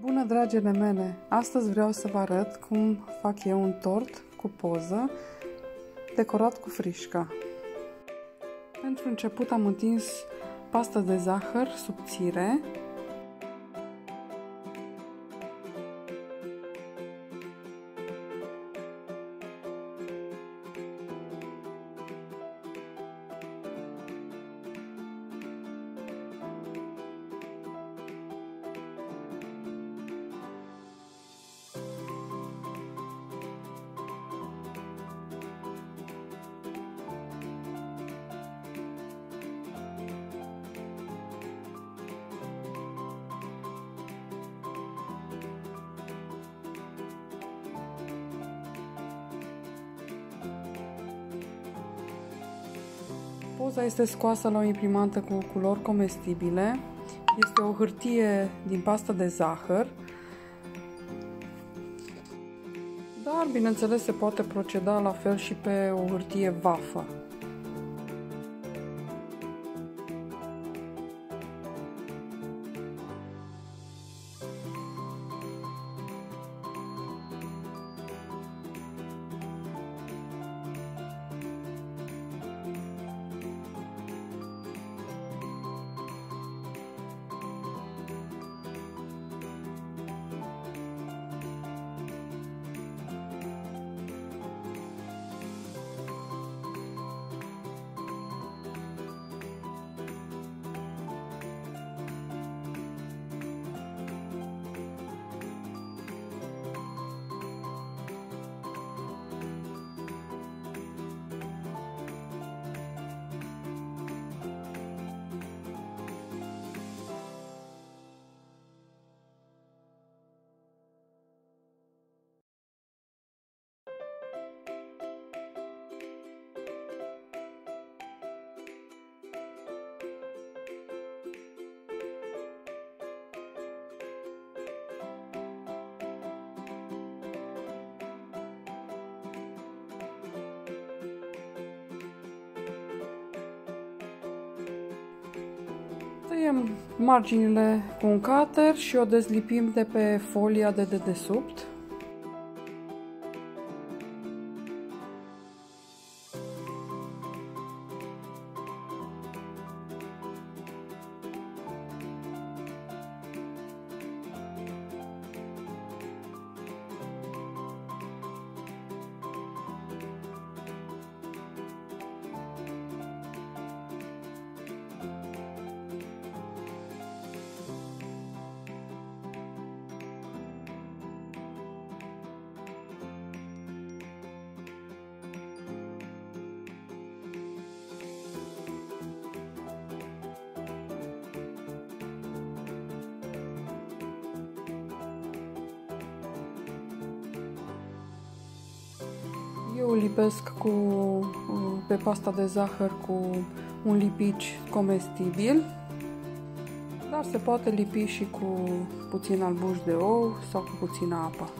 Bună, dragile mele! Astăzi vreau să vă arăt cum fac eu un tort cu poză decorat cu frișca. Pentru început am întins pastă de zahăr subțire Poza este scoasă la o imprimantă cu culori comestibile. Este o hârtie din pastă de zahăr. Dar, bineînțeles, se poate proceda la fel și pe o hârtie vafă. Tăiem marginile cu un cutter și o dezlipim de pe folia de dedesubt. Eu lipesc cu, pe pasta de zahăr cu un lipici comestibil, dar se poate lipi și cu puțin albuș de ou sau cu puțină apă.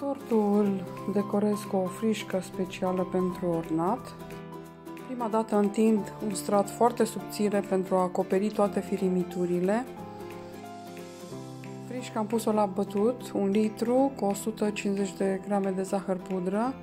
Tortul îl decorez cu o frișcă specială pentru ornat. Prima dată întind un strat foarte subțire pentru a acoperi toate firimiturile. Frișca am pus-o la bătut, un litru cu 150 de grame de zahăr pudră,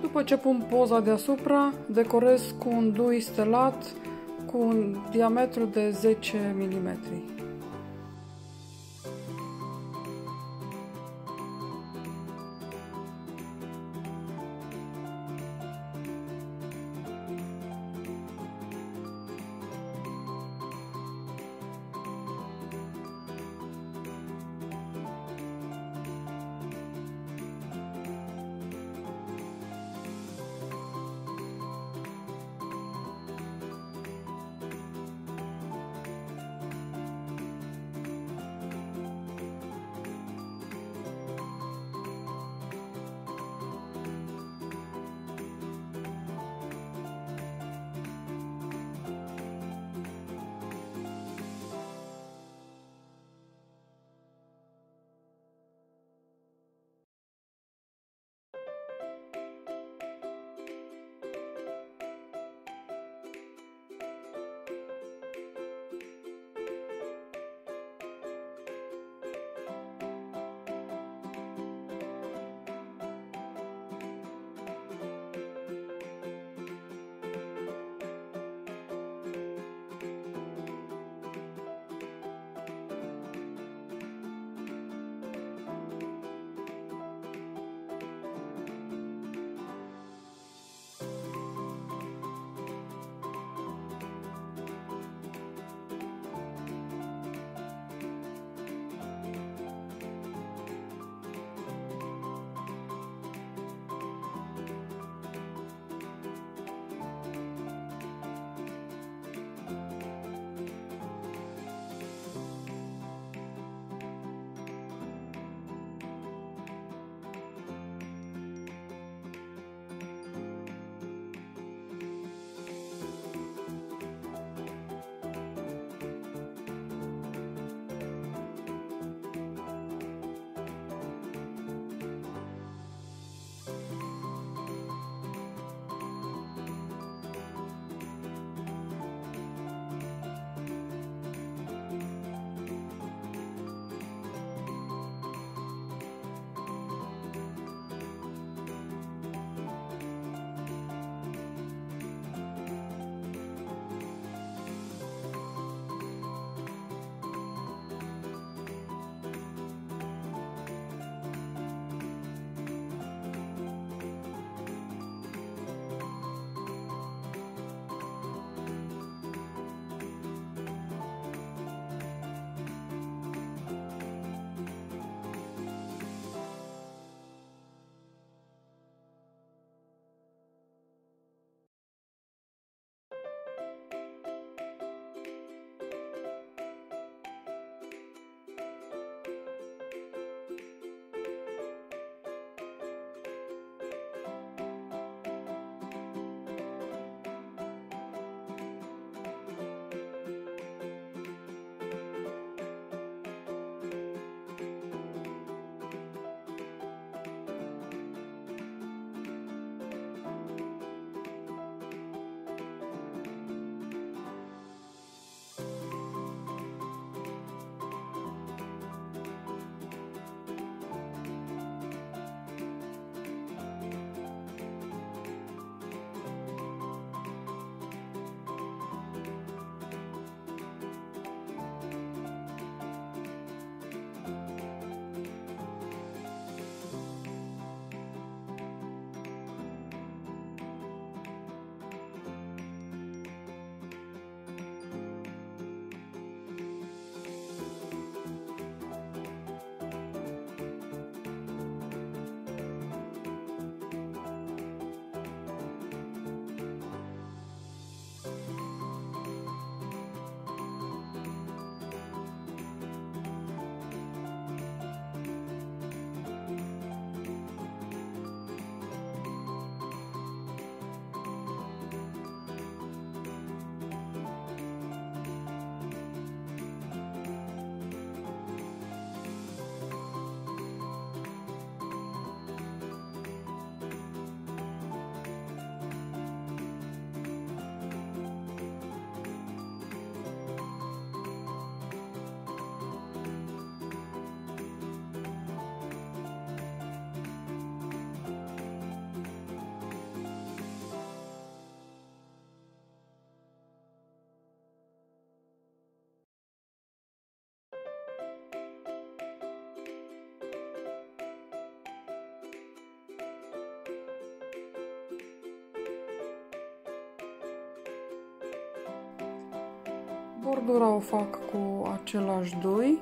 După ce pun poza deasupra, decorez cu un dui stelat cu un diametru de 10 mm. Bordura o fac cu același doi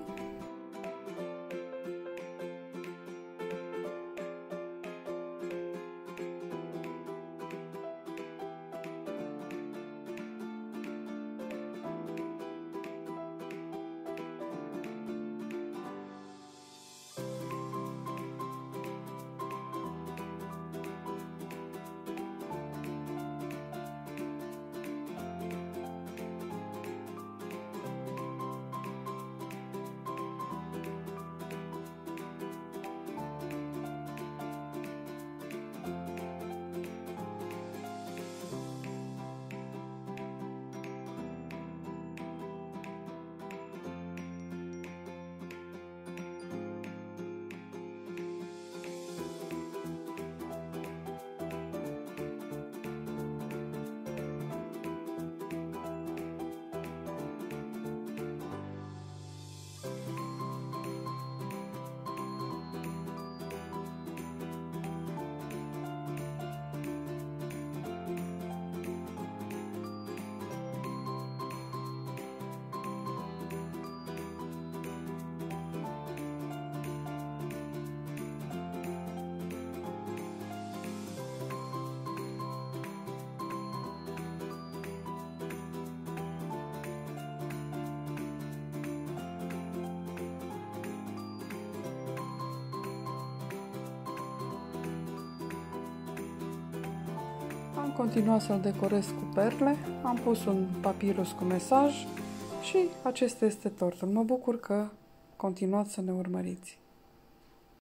Am continuat să-l decorez cu perle, am pus un papirus cu mesaj și acesta este tortul. Mă bucur că continuați să ne urmăriți.